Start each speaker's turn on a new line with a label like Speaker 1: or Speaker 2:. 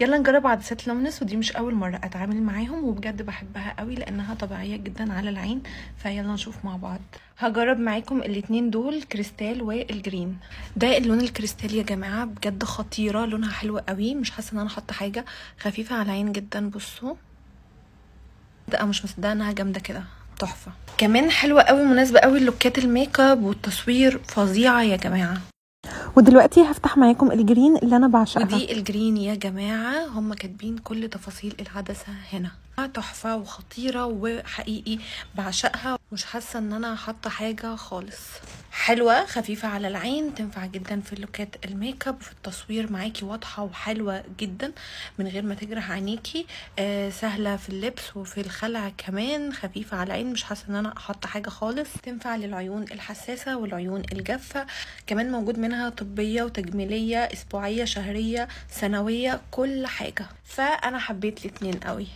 Speaker 1: يلا نجرب عدسات لومنس ودي مش أول مرة أتعامل معاهم وبجد بحبها قوي لأنها طبيعية جدا على العين فيلا نشوف مع بعض. هجرب معاكم الاتنين دول crystal وال green. ده اللون الكريستال يا جماعة بجد خطيرة لونها حلو قوي مش حاسة إن أنا حاطه حاجة خفيفة على العين جدا بصوا. ده مش مصدقة إنها جامدة كده تحفة. كمان حلوة قوي مناسبة قوي لوكات ال make up والتصوير فظيعة يا جماعة.
Speaker 2: ودلوقتي هفتح معاكم ال green اللي أنا بعشقها.
Speaker 1: ودي ال green يا جماعة هم كاتبين كل تفاصيل العدسة هنا. تحفة وخطيرة وحقيقي بعشقها. مش حاسة إن أنا حاطة حاجة خالص. حلوة خفيفة على العين تنفع جدا في لوكات ال make up في التصوير معاكي واضحة وحلوة جدا من غير ما تجرح عينيكي. آه سهلة في اللبس وفي الخلع كمان خفيفة على العين مش حاسة إن أنا حاطة حاجة خالص. تنفع للعيون الحساسة والعيون الجافة كمان موجود منها طبية وتجميلية أسبوعية شهرية سنوية كل حاجة. فأنا حبيت الاتنين قوي.